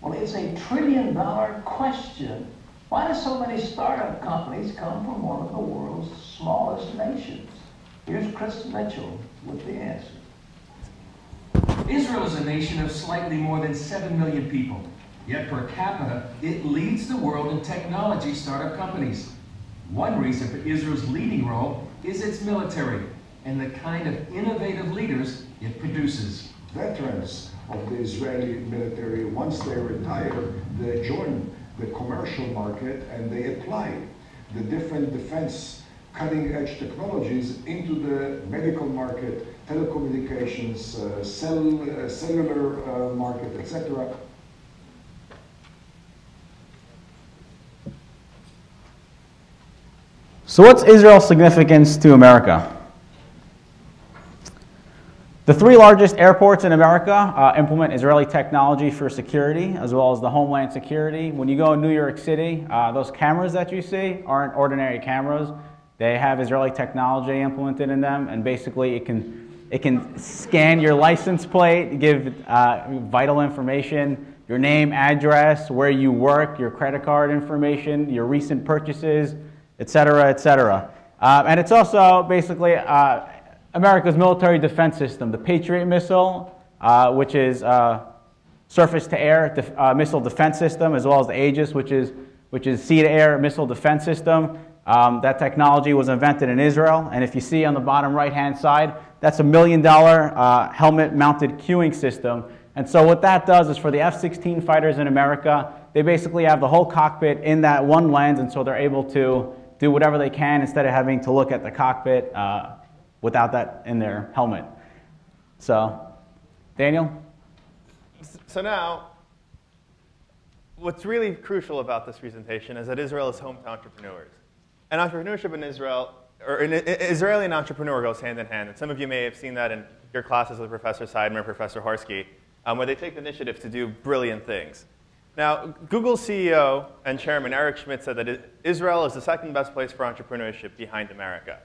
Well, it's a trillion dollar question. Why do so many startup companies come from one of the world's smallest nations? Here's Chris Mitchell with the answer. Israel is a nation of slightly more than 7 million people. Yet per capita, it leads the world in technology startup companies. One reason for Israel's leading role is its military and the kind of innovative leaders it produces. Veterans of the Israeli military, once they retire, they join the commercial market and they apply the different defense cutting edge technologies into the medical market, telecommunications, uh, cell, uh, cellular uh, market, etc. So, what's Israel's significance to America? The three largest airports in America uh, implement Israeli technology for security as well as the homeland security. When you go in New York City, uh, those cameras that you see aren't ordinary cameras. They have Israeli technology implemented in them, and basically it can, it can scan your license plate, give uh, vital information, your name, address, where you work, your credit card information, your recent purchases, etc., etc. Uh, and it's also basically uh, America's military defense system, the Patriot missile, uh, which is uh, surface-to-air def- uh, missile defense system, as well as the Aegis, which is which is sea-to-air missile defense system. Um, that technology was invented in Israel, and if you see on the bottom right-hand side, that's a million-dollar uh, helmet-mounted cueing system. And so what that does is for the F-16 fighters in America, they basically have the whole cockpit in that one lens, and so they're able to do whatever they can instead of having to look at the cockpit uh, without that in their helmet. So, Daniel? So now, what's really crucial about this presentation is that Israel is home to entrepreneurs. And entrepreneurship in Israel, or an Israeli entrepreneur goes hand in hand. And some of you may have seen that in your classes with Professor Seidman or Professor Horsky, um, where they take the initiative to do brilliant things. Now, Google CEO and chairman Eric Schmidt said that Israel is the second best place for entrepreneurship behind America.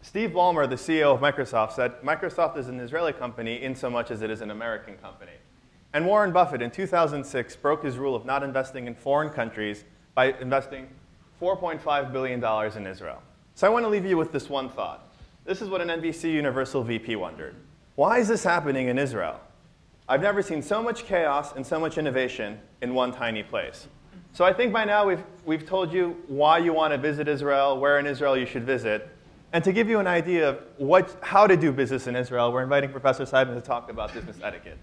Steve Ballmer, the CEO of Microsoft, said Microsoft is an Israeli company in so much as it is an American company. And Warren Buffett in 2006 broke his rule of not investing in foreign countries by investing $4.5 billion in Israel. So I want to leave you with this one thought. This is what an NBC Universal VP wondered. Why is this happening in Israel? I've never seen so much chaos and so much innovation in one tiny place. So I think by now we've, we've told you why you want to visit Israel, where in Israel you should visit. And to give you an idea of what, how to do business in Israel, we're inviting Professor Simon to talk about business etiquette.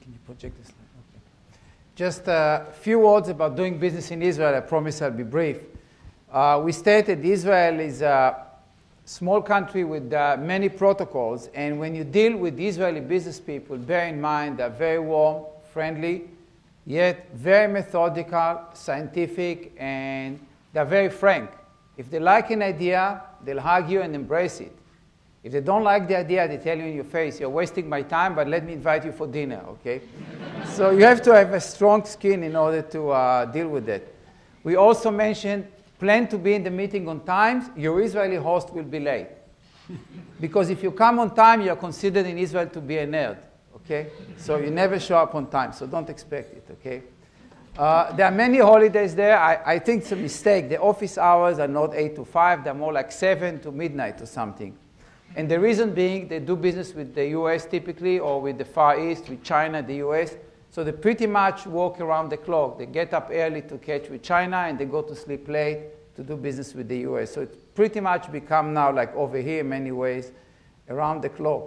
Can you project this? Okay. Just a few words about doing business in Israel. I promise I'll be brief. Uh, we stated Israel is a small country with uh, many protocols, and when you deal with Israeli business people, bear in mind they're very warm, friendly, yet very methodical, scientific, and they're very frank. If they like an idea, they'll hug you and embrace it. If they don't like the idea, they tell you in your face, you're wasting my time, but let me invite you for dinner, okay? so you have to have a strong skin in order to uh, deal with it. We also mentioned plan to be in the meeting on time, your Israeli host will be late. because if you come on time, you're considered in Israel to be a nerd, okay? So you never show up on time, so don't expect it, okay? Uh, there are many holidays there. I, I think it's a mistake. The office hours are not 8 to 5, they're more like 7 to midnight or something. And the reason being, they do business with the US typically, or with the Far East, with China, the US. So they pretty much work around the clock. They get up early to catch with China, and they go to sleep late to do business with the US. So it's pretty much become now like over here in many ways, around the clock.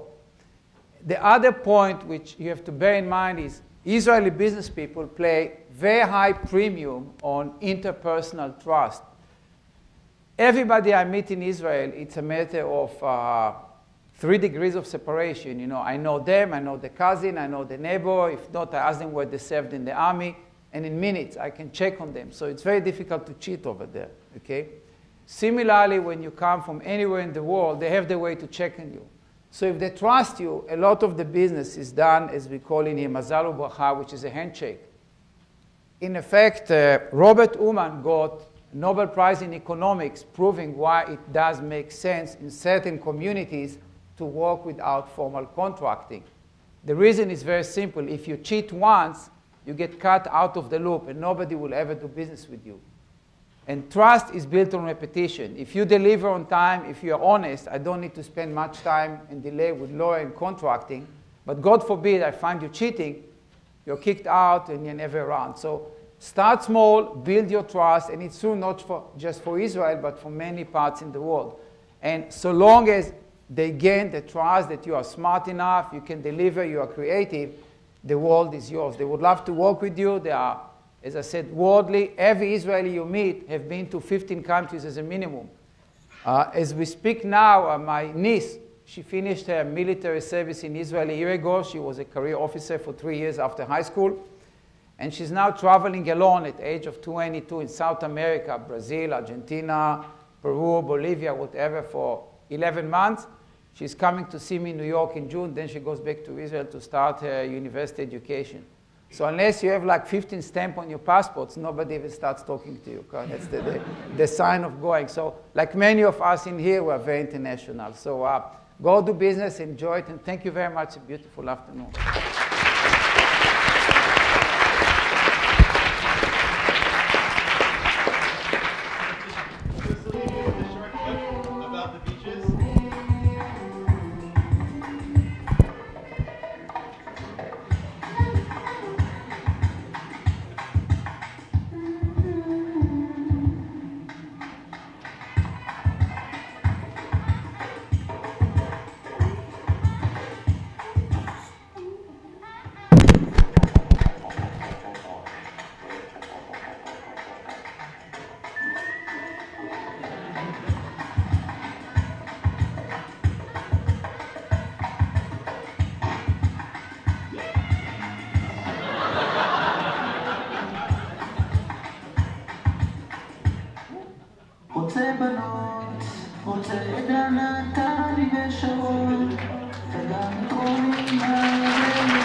The other point which you have to bear in mind is Israeli business people play very high premium on interpersonal trust. Everybody I meet in Israel, it's a matter of uh, three degrees of separation. You know, I know them, I know the cousin, I know the neighbor. If not, I ask them where they served in the army, and in minutes I can check on them. So it's very difficult to cheat over there. Okay. Similarly, when you come from anywhere in the world, they have the way to check on you. So if they trust you, a lot of the business is done, as we call in here, mazalu bracha, which is a handshake. In effect, uh, Robert Aumann got Nobel Prize in Economics proving why it does make sense in certain communities to work without formal contracting. The reason is very simple. If you cheat once, you get cut out of the loop and nobody will ever do business with you. And trust is built on repetition. If you deliver on time, if you are honest, I don't need to spend much time and delay with lawyer and contracting. But God forbid I find you cheating, you're kicked out and you're never around. So start small, build your trust, and it's true not for, just for Israel, but for many parts in the world. And so long as they gain the trust that you are smart enough, you can deliver, you are creative, the world is yours. They would love to work with you. They are, as I said, worldly. Every Israeli you meet have been to 15 countries as a minimum. Uh, as we speak now, uh, my niece, she finished her military service in Israel a year ago. She was a career officer for three years after high school. And she's now traveling alone at the age of 22 in South America, Brazil, Argentina, Peru, Bolivia, whatever, for 11 months. She's coming to see me in New York in June, then she goes back to Israel to start her university education. So unless you have like 15 stamp on your passports, nobody even starts talking to you. That's the, the, the, sign of going. So like many of us in here, we're very international. So uh, go do business, enjoy it, and thank you very much. A beautiful afternoon. רוצה בנות, רוצה את דנה, טלי ושרון, וגם את רוני מהרמי